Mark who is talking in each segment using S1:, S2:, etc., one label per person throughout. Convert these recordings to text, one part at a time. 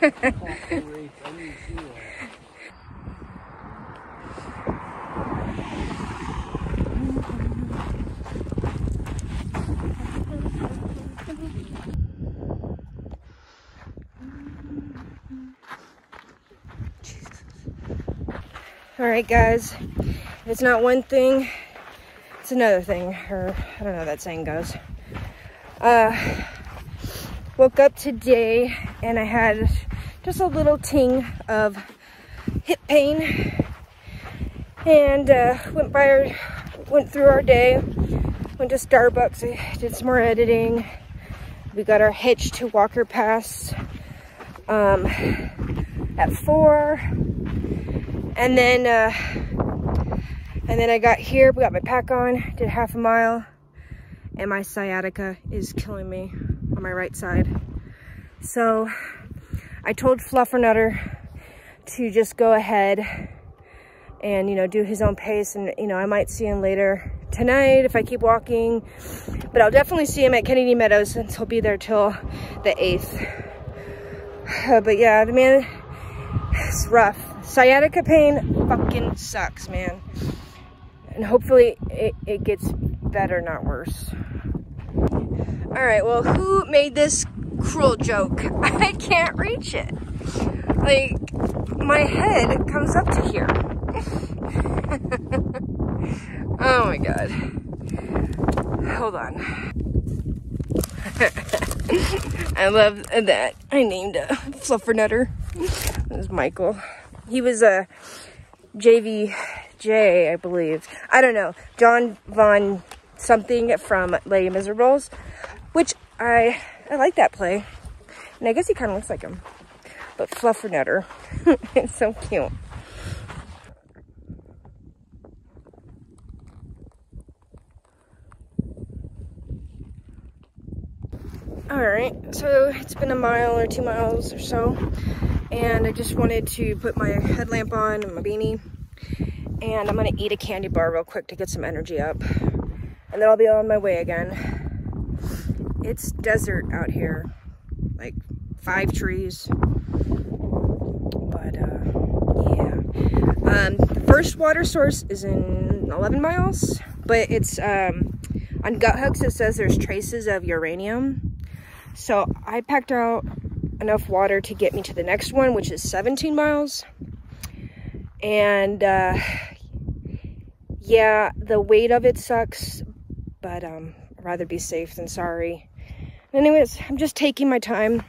S1: All right, guys. If it's not one thing, it's another thing. Or I don't know how that saying goes. Uh, woke up today and I had just a little ting of hip pain, and uh, went by our, went through our day. Went to Starbucks. Did some more editing. We got our hitch to Walker Pass um, at four and then uh, and then I got here, we got my pack on, did half a mile, and my sciatica is killing me on my right side. So I told Fluffernutter to just go ahead and, you know, do his own pace. And, you know, I might see him later tonight if I keep walking. But I'll definitely see him at Kennedy Meadows since he'll be there till the 8th. Uh, but yeah, the man, it's rough. Sciatica pain fucking sucks, man. And hopefully it, it gets better, not worse. All right, well, who made this cruel joke? I can't reach it. Like, my head comes up to here. oh my God. Hold on. I love that. I named a fluffernutter. This is Michael. He was a JVJ, I believe. I don't know. John Von something from Lady Miserables, I I like that play. And I guess he kind of looks like him. But Fluffernutter. it's so cute. All right, so it's been a mile or two miles or so, and I just wanted to put my headlamp on and my beanie, and I'm gonna eat a candy bar real quick to get some energy up, and then I'll be on my way again. It's desert out here, like five trees, but uh, yeah. Um, the first water source is in 11 miles, but it's um, on Guthooks. It says there's traces of uranium so I packed out enough water to get me to the next one, which is 17 miles. And uh, yeah, the weight of it sucks, but um, I'd rather be safe than sorry. Anyways, I'm just taking my time.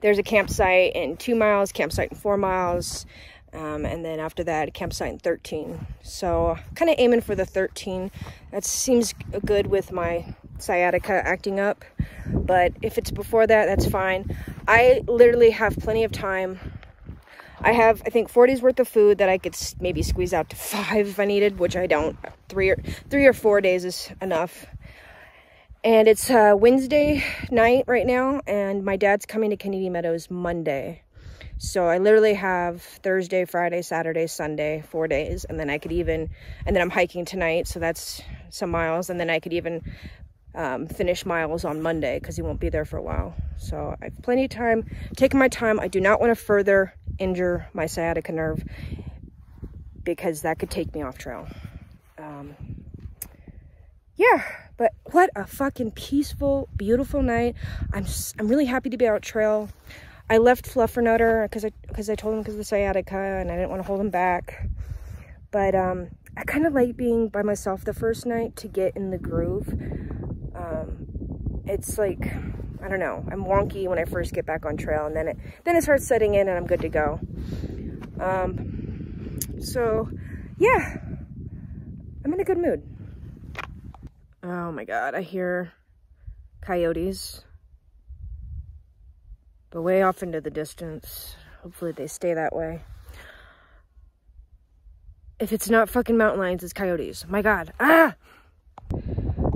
S1: There's a campsite in two miles, campsite in four miles, um, and then after that, campsite in 13. So kind of aiming for the 13. That seems good with my sciatica acting up. But if it's before that, that's fine. I literally have plenty of time. I have, I think, 40's worth of food that I could maybe squeeze out to five if I needed, which I don't. Three or three or four days is enough. And it's uh, Wednesday night right now, and my dad's coming to Kennedy Meadows Monday. So I literally have Thursday, Friday, Saturday, Sunday, four days. And then I could even, and then I'm hiking tonight. So that's some miles. And then I could even um, finish Miles on Monday because he won't be there for a while. So I have plenty of time, taking my time. I do not want to further injure my sciatica nerve because that could take me off trail. Um, yeah, but what a fucking peaceful, beautiful night. I'm I'm really happy to be out trail. I left Fluffernutter because I because I told him because of the sciatica and I didn't want to hold him back. But um, I kind of like being by myself the first night to get in the groove um, it's like, I don't know, I'm wonky when I first get back on trail and then it, then it starts setting in and I'm good to go. Um, so yeah, I'm in a good mood. Oh my God, I hear coyotes, but way off into the distance. Hopefully they stay that way. If it's not fucking mountain lions, it's coyotes. My God. Ah! All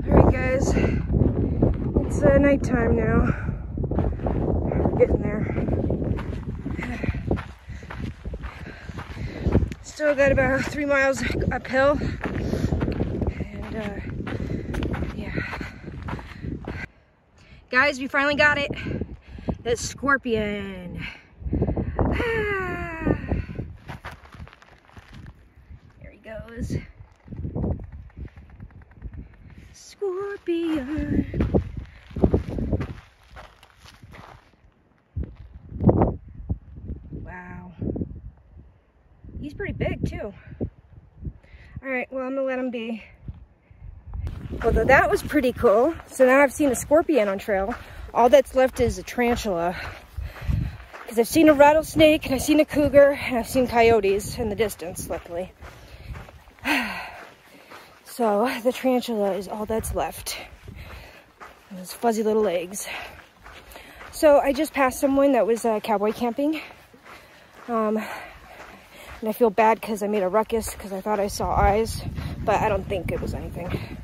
S1: right, guys. It's uh, nighttime now. We're getting there. Still got about three miles uphill. And uh, yeah. Guys, we finally got it. the scorpion. Ah. There he goes. Scorpion. Wow. He's pretty big too. All right, well, I'm gonna let him be. Although that was pretty cool. So now I've seen a scorpion on trail. All that's left is a tarantula. Because I've seen a rattlesnake, and I've seen a cougar, and I've seen coyotes in the distance, luckily. So the tarantula is all that's left. Those fuzzy little legs. So I just passed someone that was uh, cowboy camping. Um, and I feel bad because I made a ruckus because I thought I saw eyes, but I don't think it was anything.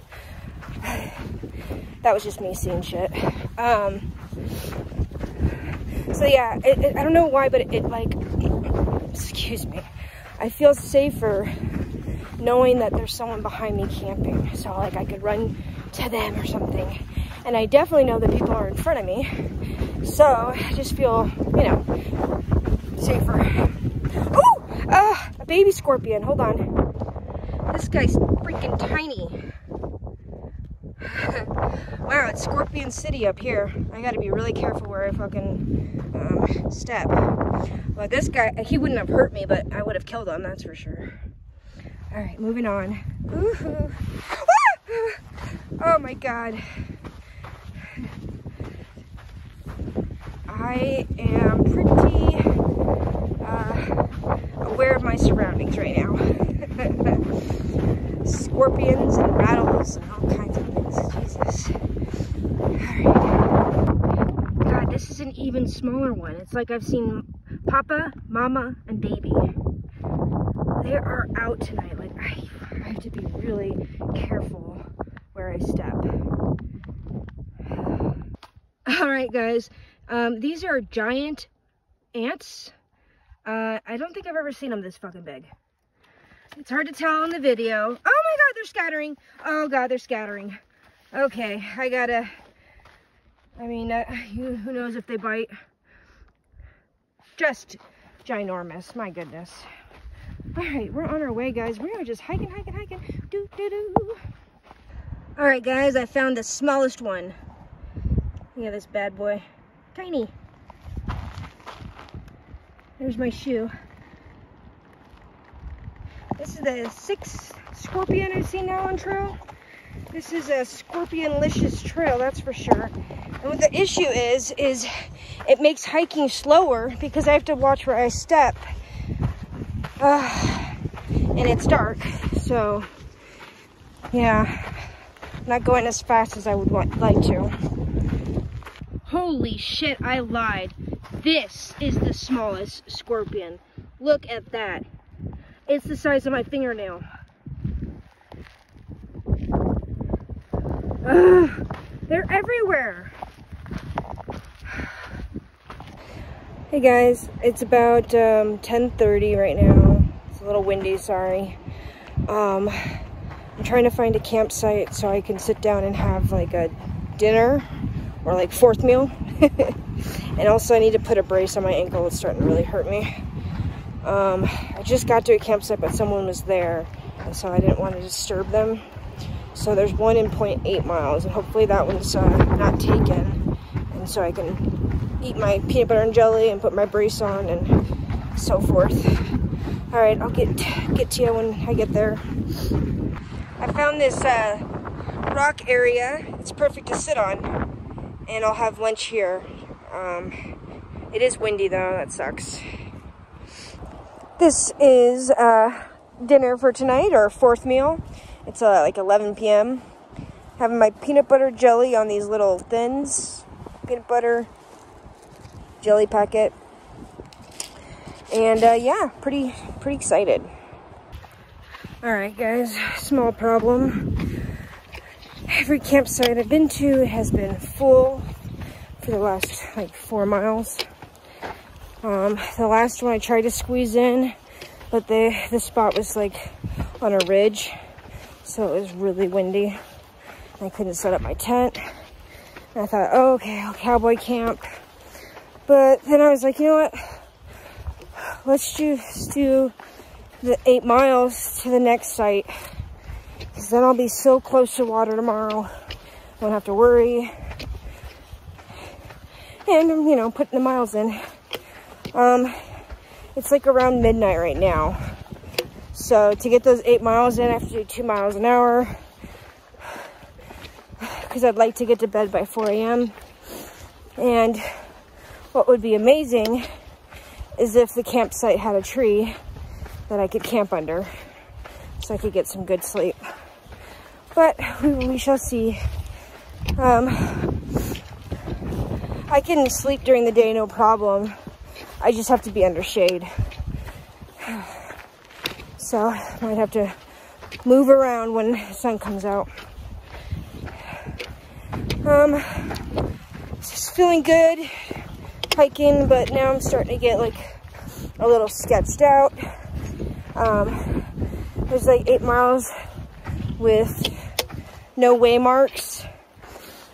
S1: That was just me seeing shit. Um, so yeah, it, it, I don't know why, but it, it like, excuse me, I feel safer knowing that there's someone behind me camping. So like I could run to them or something. And I definitely know that people are in front of me. So I just feel, you know, safer. Oh, uh, a baby scorpion. Hold on. This guy's freaking tiny. Wow, it's Scorpion City up here. I gotta be really careful where I fucking um, step. Well, this guy, he wouldn't have hurt me, but I would have killed him, that's for sure. All right, moving on. Oh my God. I am pretty uh, aware of my surroundings right now. Scorpions and rattles and all kinds of things. Jesus. God, this is an even smaller one. It's like I've seen Papa, Mama, and Baby. They are out tonight. Like, I, I have to be really careful where I step. All right, guys. Um, these are giant ants. Uh, I don't think I've ever seen them this fucking big. It's hard to tell in the video. Oh my god, they're scattering. Oh god, they're scattering. Okay, I gotta... I mean, uh, who knows if they bite. Just ginormous, my goodness. All right, we're on our way, guys. We are just hiking, hiking, hiking. Do, do, do. All right, guys, I found the smallest one. Look at this bad boy. Tiny. There's my shoe. This is the sixth scorpion I've seen now on trail. This is a scorpion-licious trail, that's for sure. And what the issue is, is it makes hiking slower because I have to watch where I step. Uh, and it's dark, so yeah, not going as fast as I would want, like to. Holy shit, I lied. This is the smallest scorpion. Look at that. It's the size of my fingernail. They're everywhere. Hey guys, it's about um, 10.30 right now. It's a little windy, sorry. Um, I'm trying to find a campsite so I can sit down and have like a dinner or like fourth meal. and also I need to put a brace on my ankle. It's starting to really hurt me. Um, I just got to a campsite, but someone was there, and so I didn't want to disturb them. So there's one in 0.8 miles, and hopefully that one's uh, not taken. And so I can eat my peanut butter and jelly and put my brace on and so forth. All right, I'll get get to you when I get there. I found this uh, rock area. It's perfect to sit on, and I'll have lunch here. Um, it is windy though, that sucks. This is uh, dinner for tonight, our fourth meal. It's uh, like 11 p.m. Having my peanut butter jelly on these little thins. Peanut butter jelly packet. And uh, yeah, pretty, pretty excited. All right, guys, small problem. Every campsite I've been to has been full for the last like four miles. Um, the last one I tried to squeeze in, but the, the spot was like on a ridge. So it was really windy. I couldn't set up my tent. And I thought, oh, okay, I'll cowboy camp. But then I was like, you know what? Let's just do the eight miles to the next site. Because then I'll be so close to water tomorrow. Won't have to worry. And, you know, putting the miles in. Um, it's like around midnight right now. So to get those eight miles in, I have to do two miles an hour. Because I'd like to get to bed by 4 a.m. And what would be amazing is if the campsite had a tree that I could camp under. So I could get some good sleep. But we, we shall see. Um, I can sleep during the day, no problem. I just have to be under shade. So might have to move around when the sun comes out. Um, just feeling good hiking, but now I'm starting to get like a little sketched out. Um, there's like eight miles with no way marks.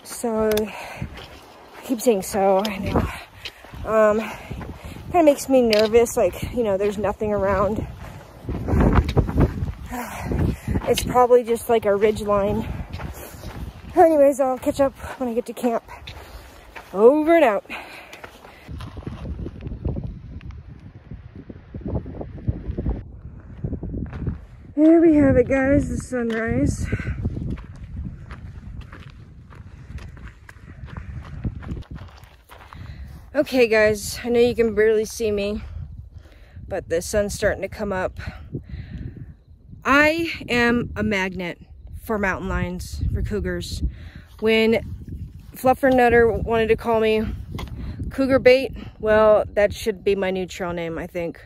S1: So, I keep saying so, I know. Um, kind of makes me nervous, like, you know, there's nothing around. It's probably just like a ridge line. Anyways, I'll catch up when I get to camp. Over and out. There we have it, guys, the sunrise. Okay, guys, I know you can barely see me, but the sun's starting to come up. I am a magnet for mountain lions, for cougars. When Fluffernutter wanted to call me cougar bait, well, that should be my new trail name, I think.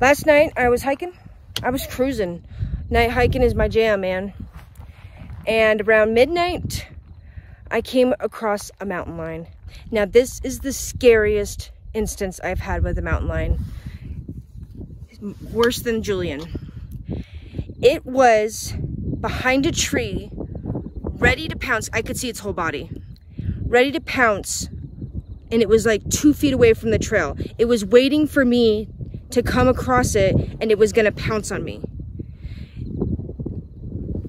S1: Last night, I was hiking I was cruising. Night hiking is my jam, man. And around midnight, I came across a mountain lion. Now, this is the scariest instance I've had with a mountain lion. Worse than Julian. It was behind a tree, ready to pounce. I could see its whole body. Ready to pounce. And it was like two feet away from the trail. It was waiting for me to come across it and it was going to pounce on me.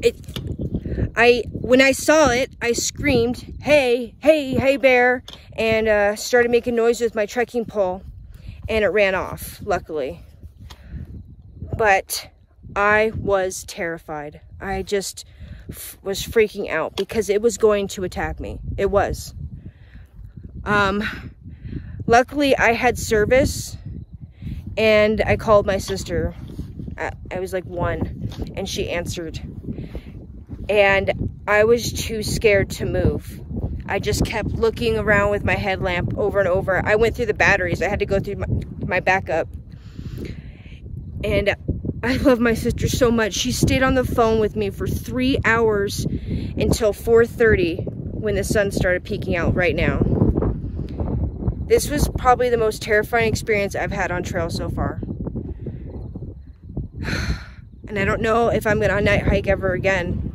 S1: It, I, when I saw it, I screamed, hey, hey, hey bear, and uh, started making noise with my trekking pole and it ran off, luckily. But I was terrified. I just was freaking out because it was going to attack me. It was. Um, luckily, I had service and I called my sister. I was like one, and she answered. And I was too scared to move. I just kept looking around with my headlamp over and over. I went through the batteries. I had to go through my, my backup. And I love my sister so much. She stayed on the phone with me for three hours until 4.30 when the sun started peeking out right now. This was probably the most terrifying experience I've had on trail so far. And I don't know if I'm to night hike ever again.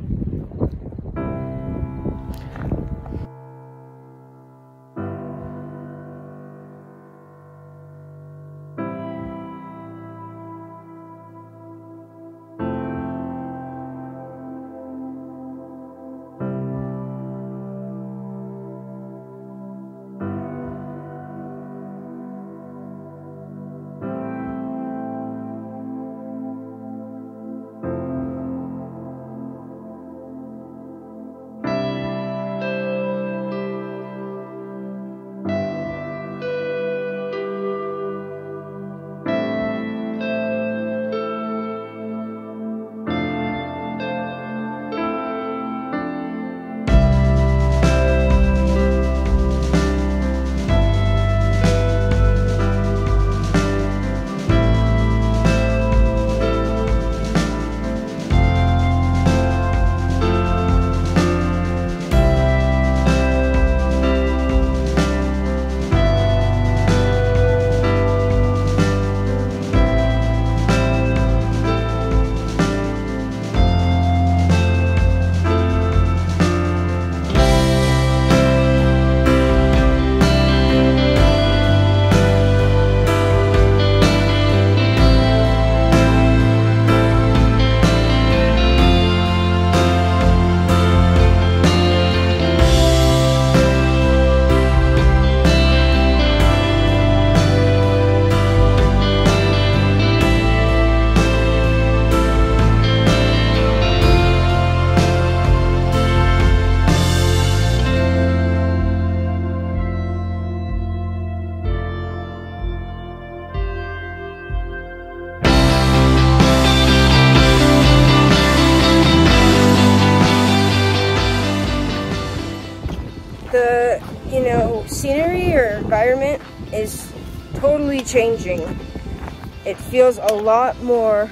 S1: Feels a lot more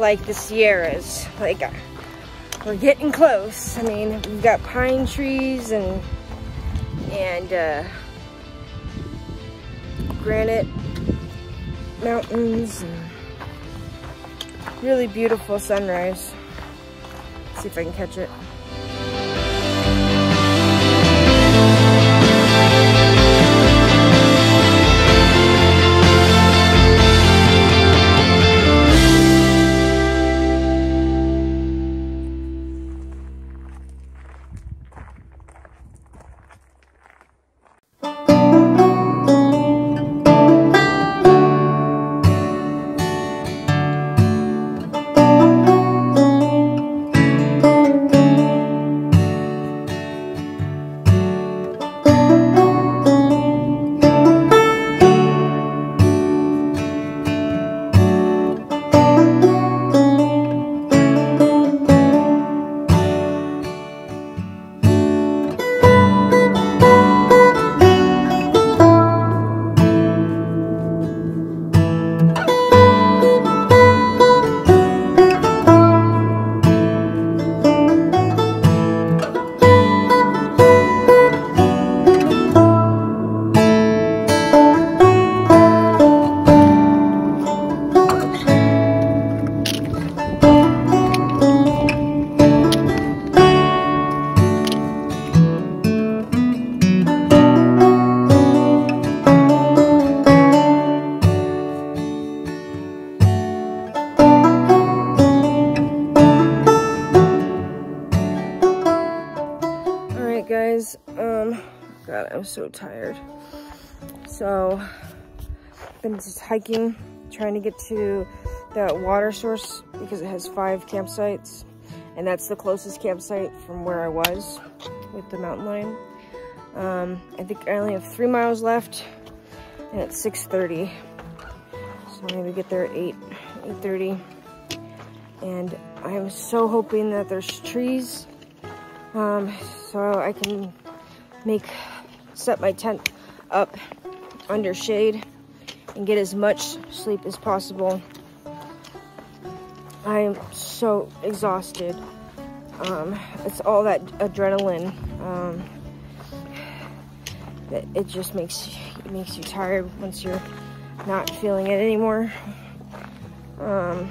S1: like the Sierras. Like uh, we're getting close. I mean, we've got pine trees and and uh, granite mountains and really beautiful sunrise. Let's see if I can catch it. God, I'm so tired. So, been just hiking, trying to get to that water source because it has five campsites. And that's the closest campsite from where I was with the mountain lion. Um, I think I only have three miles left and it's 6.30. So gonna get there at 8, 8.30. And I am so hoping that there's trees um, so I can make set my tent up under shade and get as much sleep as possible. I am so exhausted. Um, it's all that adrenaline. Um, that it just makes it makes you tired once you're not feeling it anymore. Um,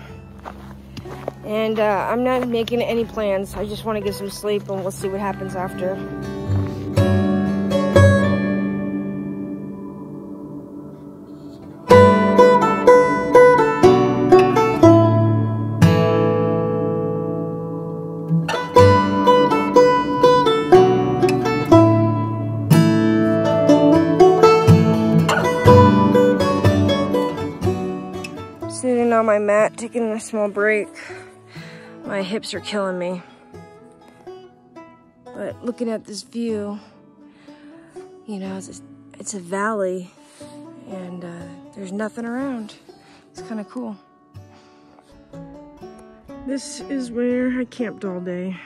S1: and uh, I'm not making any plans. I just want to get some sleep and we'll see what happens after. Taking a small break. My hips are killing me. But looking at this view, you know, it's a, it's a valley and uh, there's nothing around. It's kind of cool. This is where I camped all day.